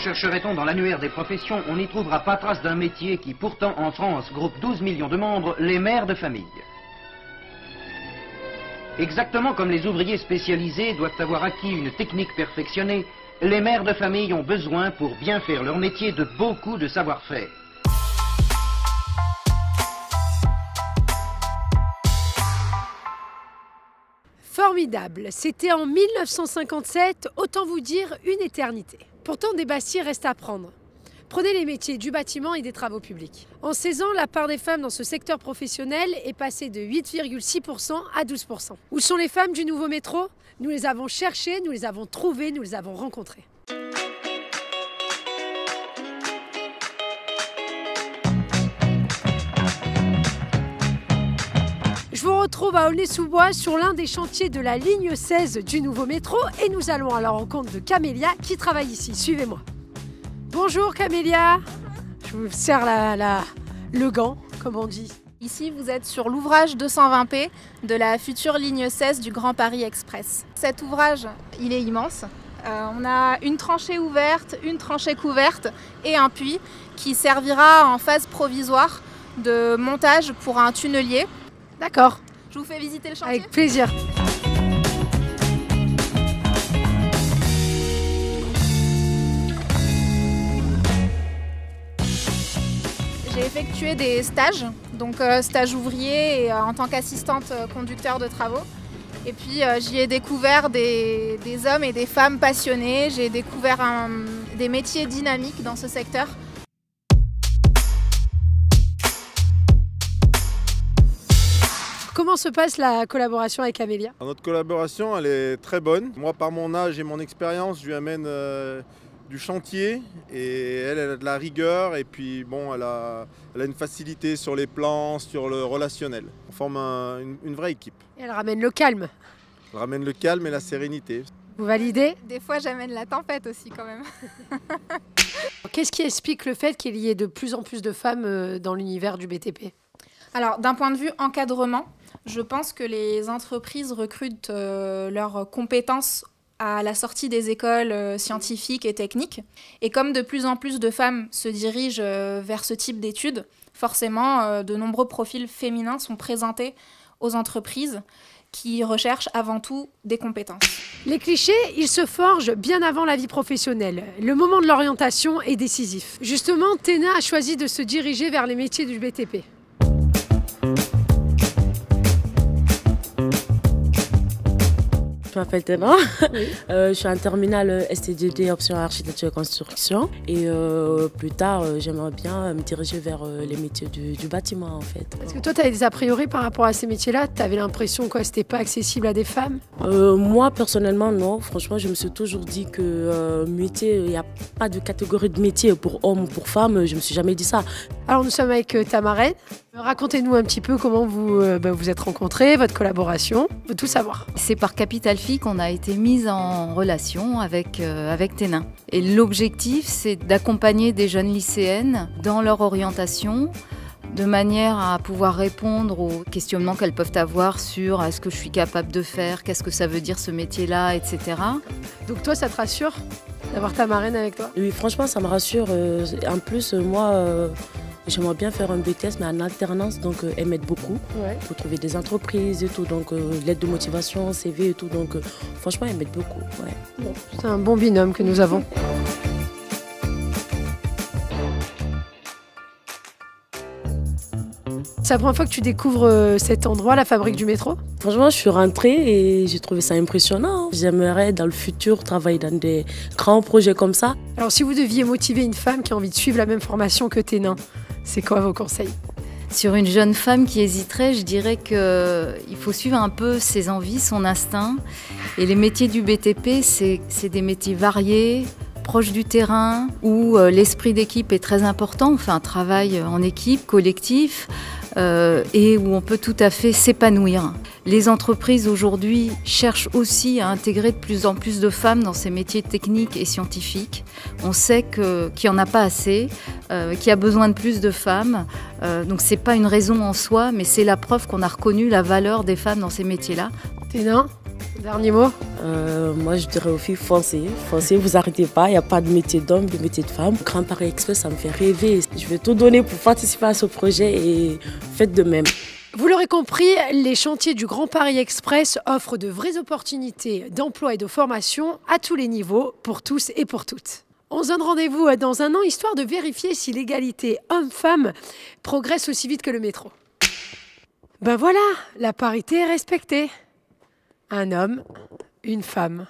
chercherait-on dans l'annuaire des professions, on n'y trouvera pas trace d'un métier qui pourtant en France groupe 12 millions de membres, les mères de famille. Exactement comme les ouvriers spécialisés doivent avoir acquis une technique perfectionnée, les mères de famille ont besoin pour bien faire leur métier de beaucoup de savoir-faire. Formidable, c'était en 1957, autant vous dire une éternité. Pourtant, des bastiers restent à prendre. Prenez les métiers du bâtiment et des travaux publics. En 16 ans, la part des femmes dans ce secteur professionnel est passée de 8,6% à 12%. Où sont les femmes du nouveau métro? Nous les avons cherchées, nous les avons trouvées, nous les avons rencontrées. Retrouve à Aulnay-sous-Bois sur l'un des chantiers de la ligne 16 du nouveau métro et nous allons à la rencontre de Camélia qui travaille ici. Suivez-moi. Bonjour Camélia. Je vous sers la, la- le gant, comme on dit. Ici, vous êtes sur l'ouvrage 220p de la future ligne 16 du Grand Paris Express. Cet ouvrage, il est immense. Euh, on a une tranchée ouverte, une tranchée couverte et un puits qui servira en phase provisoire de montage pour un tunnelier. D'accord, Je vous fais visiter le chantier. avec plaisir. J'ai effectué des stages, donc euh, stage ouvrier et euh, en tant qu'assistante euh, conducteur de travaux. Et puis j'y ai découvert des, des hommes et des femmes passionnés, j'ai découvert un- des métiers dynamiques dans ce secteur. Comment se passe la collaboration avec Camélia Alors, Notre collaboration, elle est très bonne. Moi, par mon âge et mon expérience, je lui amène euh, du chantier et elle, elle a de la rigueur et puis bon, elle a, elle a une facilité sur les plans, sur le relationnel. On forme un- une, une vraie équipe. Elle ramène le calme. Elle ramène le calme et la sérénité. Vous validez? Des fois j'amène la tempête aussi quand même. Qu'est-ce qui explique le fait qu'il y ait de plus en plus de femmes euh, dans l'univers du BTP Alors d'un point de vue encadrement, je pense que les entreprises recrutent euh, leurs compétences à la sortie des écoles euh, scientifiques et techniques. Et comme de plus en plus de femmes se dirigent euh, vers ce type d'études, forcément, de nombreux profils féminins sont présentés aux entreprises qui recherchent avant tout des compétences. Les clichés, ils se forgent bien avant la vie professionnelle. Le moment de l'orientation est décisif. Justement, Téna a choisi de se diriger vers les métiers du BTP. Je m'appelle Téna. Euh, je suis en terminale STDD option architecture et construction. Et euh, plus tard, euh, j'aimerais bien me diriger vers les métiers du, du bâtiment en fait. Parce que toi, tu avais des a priori par rapport à ces métiers-là? Tu avais l'impression que c'était pas accessible à des femmes? Moi personnellement, non. Franchement, je me suis toujours dit que métier, il n'y a pas de catégorie de métier pour hommes ou pour femmes. Je me suis jamais dit ça. Alors, nous sommes avec euh, ta marraine. Racontez-nous un petit peu comment vous euh, bah, vous êtes rencontrés, votre collaboration. On veut tout savoir. C'est par Capital Fille qu'on a été mise en relation avec, euh, avec Ténin. Et l'objectif, c'est d'accompagner des jeunes lycéennes dans leur orientation de manière à pouvoir répondre aux questionnements qu'elles peuvent avoir sur est-ce que je suis capable de faire, qu'est-ce que ça veut dire ce métier-là, etc. Donc, toi, ça te rassure d'avoir ta marraine avec toi? Oui, franchement, ça me rassure. En plus, moi, euh, j'aimerais bien faire un BTS, mais en alternance, donc euh, elle m'aide beaucoup. Ouais. pour trouver des entreprises et tout, donc euh, l'aide de motivation, CV et tout, donc euh, franchement, elle m'aide beaucoup. Ouais. C'est un bon binôme que nous avons. C'est la première fois que tu découvres euh, cet endroit, la fabrique du métro? Franchement, je suis rentrée et j'ai trouvé ça impressionnant. J'aimerais dans le futur travailler dans des grands projets comme ça. Alors, si vous deviez motiver une femme qui a envie de suivre la même formation que tes nains, c'est quoi vos conseils? Sur une jeune femme qui hésiterait, je dirais qu'il faut suivre un peu ses envies, son instinct. Et les métiers du BTP, c'est c'est des métiers variés, proches du terrain, où euh, l'esprit d'équipe est très important. On fait un travail en équipe, collectif, euh, et où on peut tout à fait s'épanouir. Les entreprises aujourd'hui cherchent aussi à intégrer de plus en plus de femmes dans ces métiers techniques et scientifiques. On sait qu'il n'y en a pas assez, euh, qu'il y a besoin de plus de femmes. Euh, donc c'est pas une raison en soi, mais c'est la preuve qu'on a reconnu la valeur des femmes dans ces métiers-là. Dernier mot Euh, moi, je dirais aux filles, foncez, foncez, vous arrêtez pas. Il n'y a pas de métier d'homme, de métier de femme. Grand Paris Express, ça me fait rêver. Je vais tout donner pour participer à ce projet et faites de même. Vous l'aurez compris, les chantiers du Grand Paris Express offrent de vraies opportunités d'emploi et de formation à tous les niveaux, pour tous et pour toutes. On se donne rendez-vous dans un an, histoire de vérifier si l'égalité homme-femme progresse aussi vite que le métro. Ben voilà, la parité est respectée. Un homme, une femme.